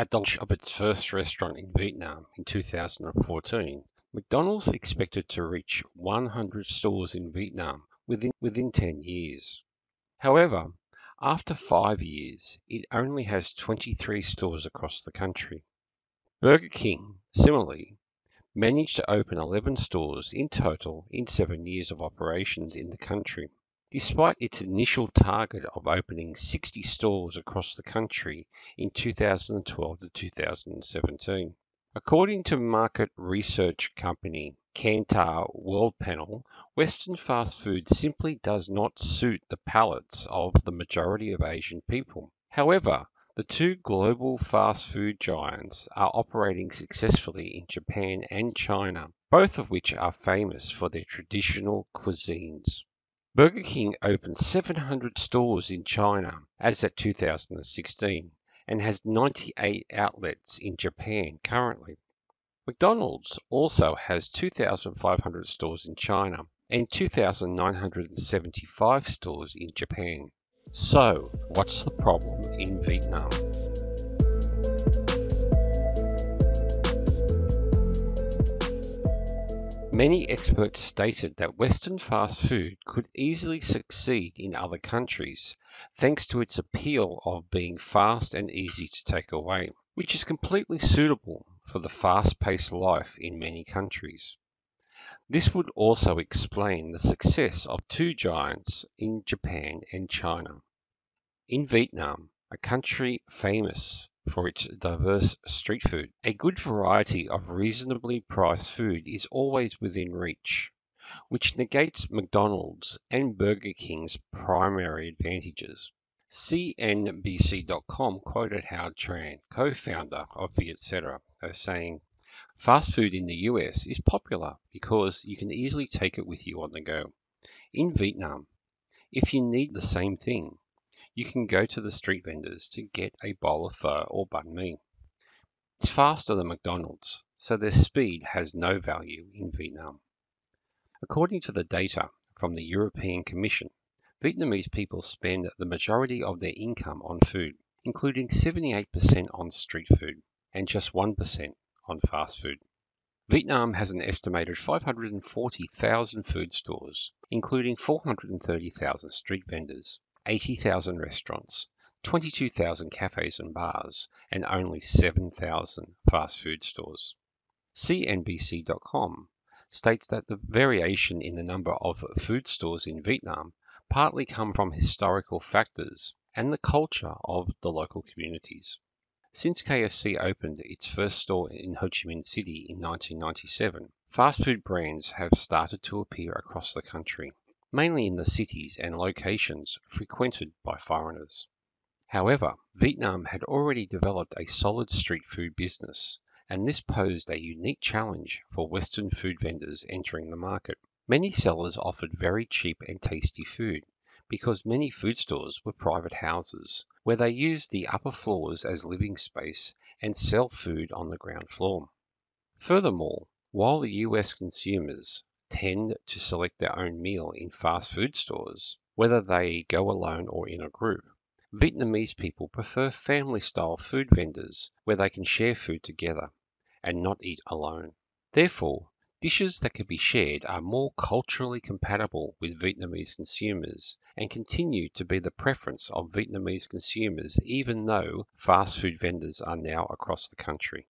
At the launch of its first restaurant in Vietnam in 2014, McDonald's expected to reach 100 stores in Vietnam within, within 10 years. However, after five years, it only has 23 stores across the country. Burger King, similarly, managed to open 11 stores in total in seven years of operations in the country. Despite its initial target of opening 60 stores across the country in 2012 to 2017. According to market research company Kantar Worldpanel, Western fast food simply does not suit the palates of the majority of Asian people. However, the two global fast food giants are operating successfully in Japan and China, both of which are famous for their traditional cuisines. Burger King opened 700 stores in China as at 2016 and has 98 outlets in Japan currently. McDonald's also has 2,500 stores in China and 2,975 stores in Japan. So, what's the problem in Vietnam? Many experts stated that Western fast food could easily succeed in other countries thanks to its appeal of being fast and easy to take away, which is completely suitable for the fast paced life in many countries. This would also explain the success of two giants in Japan and China. In Vietnam, a country famous for its diverse street food. A good variety of reasonably priced food is always within reach, which negates McDonald's and Burger King's primary advantages. CNBC.com quoted Howard Tran, co-founder of Vietcetera, as saying, Fast food in the US is popular because you can easily take it with you on the go. In Vietnam, if you need the same thing, you can go to the street vendors to get a bowl of pho or banh mi. It's faster than McDonald's, so their speed has no value in Vietnam. According to the data from the European Commission, Vietnamese people spend the majority of their income on food, including 78% on street food and just 1% on fast food. Vietnam has an estimated 540,000 food stores, including 430,000 street vendors. 80,000 restaurants, 22,000 cafes and bars, and only 7,000 fast food stores. CNBC.com states that the variation in the number of food stores in Vietnam partly come from historical factors and the culture of the local communities. Since KFC opened its first store in Ho Chi Minh City in 1997, fast food brands have started to appear across the country mainly in the cities and locations frequented by foreigners. However, Vietnam had already developed a solid street food business, and this posed a unique challenge for Western food vendors entering the market. Many sellers offered very cheap and tasty food because many food stores were private houses where they used the upper floors as living space and sell food on the ground floor. Furthermore, while the US consumers tend to select their own meal in fast food stores, whether they go alone or in a group. Vietnamese people prefer family style food vendors where they can share food together and not eat alone. Therefore, dishes that can be shared are more culturally compatible with Vietnamese consumers and continue to be the preference of Vietnamese consumers even though fast food vendors are now across the country.